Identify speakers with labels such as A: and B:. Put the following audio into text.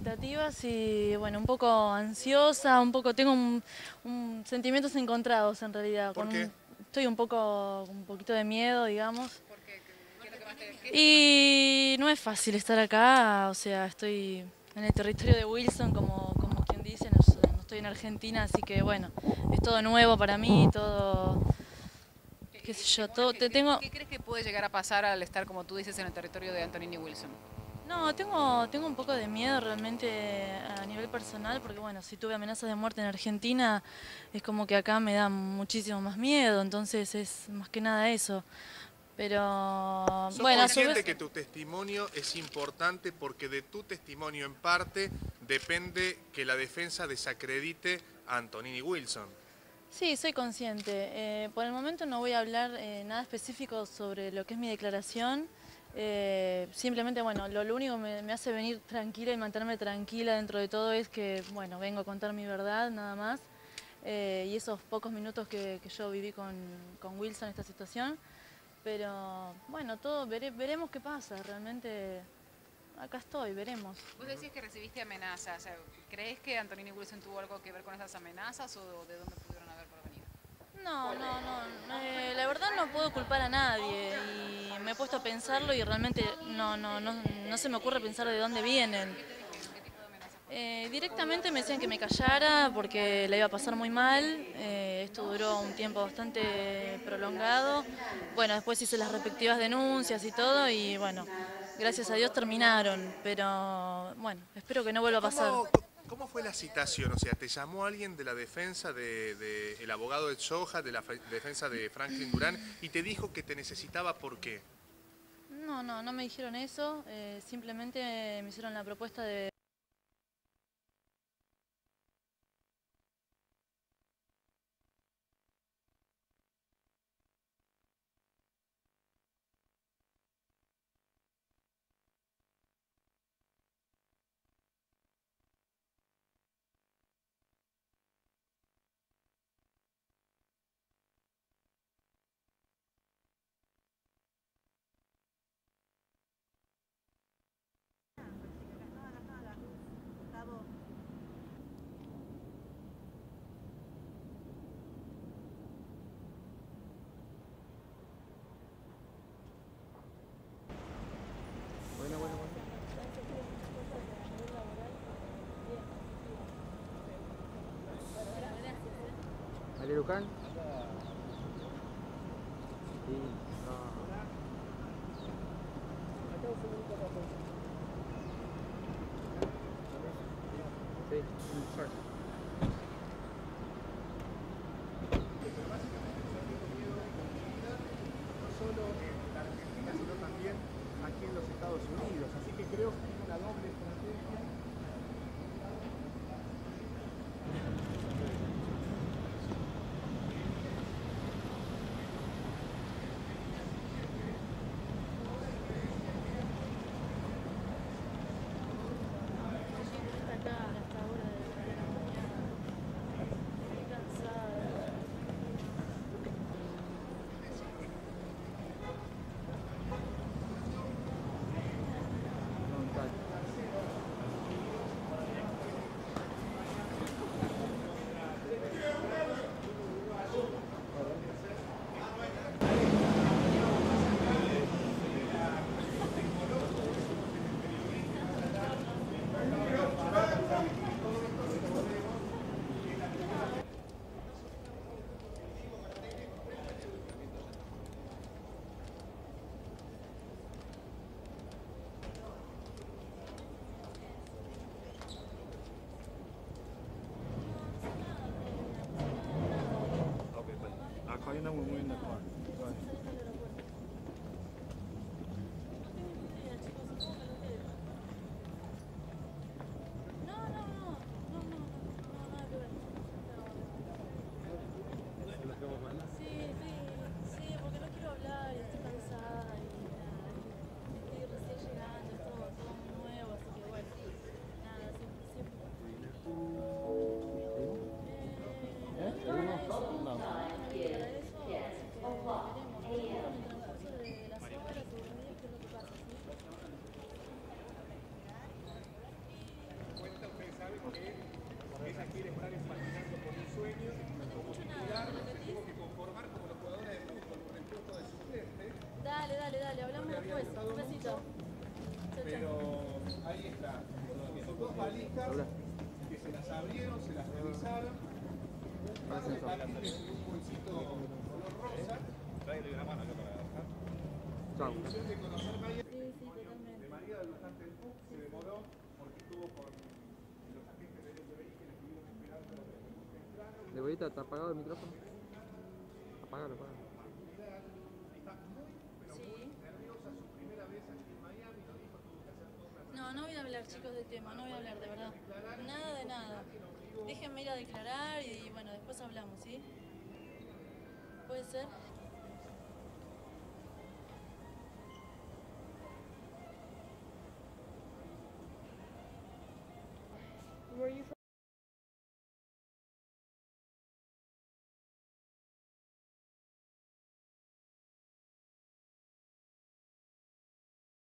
A: Expectativas y bueno, un poco ansiosa, un poco tengo un, un- sentimientos encontrados en realidad.
B: ¿Por
A: con
B: qué?
A: un- estoy un poco un poquito de miedo, digamos. Y no es fácil estar acá, o sea, estoy en el territorio de Wilson, como, como quien dice, no, no estoy en Argentina, así que bueno, es todo nuevo para mí, todo, qué sé yo, todo, te tengo...
C: ¿Qué crees que puede llegar a pasar al estar, como tú dices, en el territorio de Antonini Wilson?
A: No, tengo, tengo un poco de miedo realmente a nivel personal, porque bueno, si tuve amenazas de muerte en Argentina, es como que acá me da muchísimo más miedo, entonces es más que nada eso. Pero
B: ¿Sos
A: bueno,
B: consciente
A: vez,
B: que tu testimonio es importante porque de tu testimonio en parte depende que la defensa desacredite a Antonini Wilson?
A: sí, soy consciente. Eh, por el momento no voy a hablar eh, nada específico sobre lo que es mi declaración. Eh, simplemente, bueno, lo, lo único que me, me hace venir tranquila y mantenerme tranquila dentro de todo es que, bueno, vengo a contar mi verdad nada más. Eh, y esos pocos minutos que, que yo viví con, con Wilson en esta situación. Pero bueno, todo vere- veremos qué pasa. Realmente acá estoy, veremos.
C: Vos decís que recibiste amenazas. ¿Crees que Antonini Wilson tuvo algo que ver con esas amenazas o de dónde pudieron haber provenido?
A: No, no, no. eh, verdad no puedo culpar a nadie y me he puesto a pensarlo y realmente no, no, no, no se me ocurre pensar de dónde vienen. Eh, directamente me decían que me callara porque la iba a pasar muy mal. eh, esto duró un tiempo bastante prolongado. Bueno, después hice las respectivas denuncias y todo y bueno, gracias a Dios terminaron. Pero bueno, espero que no vuelva a pasar.
B: ¿Cómo, fue la citación? O sea, ¿te llamó alguien de la defensa del de, el abogado de Soja, de la fe- defensa de Franklin Durán, y te dijo que te necesitaba por qué?
A: No, no, no me dijeron eso. eh, simplemente me hicieron la propuesta de
D: Alerucán. Sí. Sí,
B: la Argentina, sino también aquí en los Estados Unidos. Así que creo
E: Valijas
D: Hola.
E: que se las abrieron, se las revisaron. Un par de paquetes y un bolsito color rosa.
D: Chao.
E: La ilusión de conocer María
A: Sí, sí, totalmente.
E: de María del Luján del Puc se demoró porque estuvo con los agentes del FBI que le estuvieron esperando muy temprano.
D: ¿De bolita está apagado el micrófono? Apágalo, apágalo.
A: Sí.
E: Nerviosa su primera vez aquí en Miami, lo dijo, tuvo que hacer toda una
A: No, no voy a hablar, chicos, del tema, no voy a hablar, de verdad. Nada de nada. Déjenme ir a declarar y bueno, después hablamos, ¿sí? ¿Puede ser?